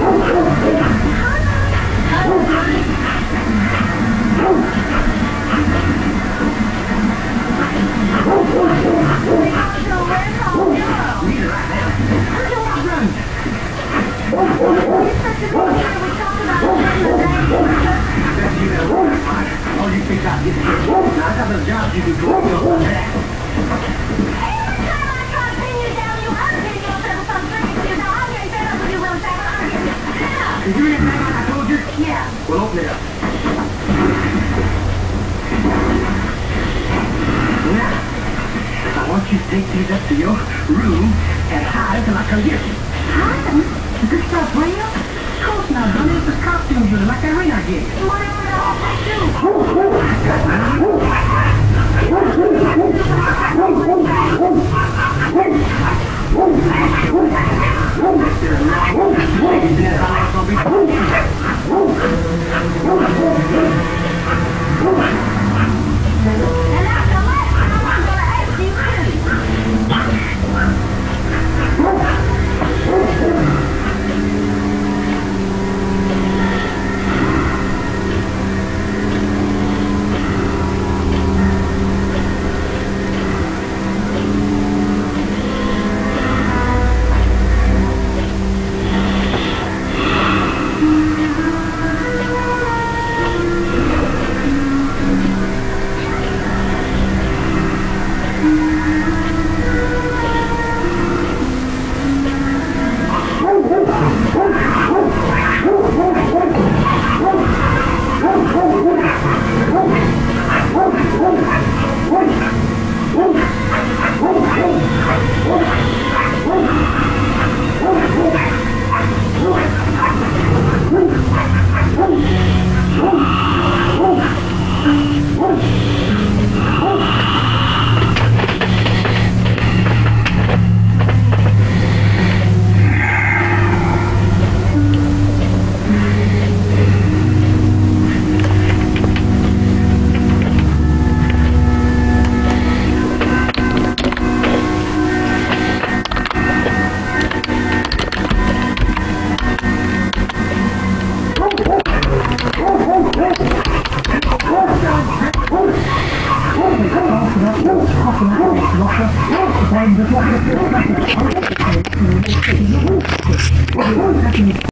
All you think I get here. I got a job you can go Did you hear that I told you? Yeah. Well, open it up. Now, I want you to take these up to your room and hide until I come get you. Hide Is this stuff real? Of course not, honey. It's just costumes with it, like that ring I gave you. There's nothing gonna be Mijn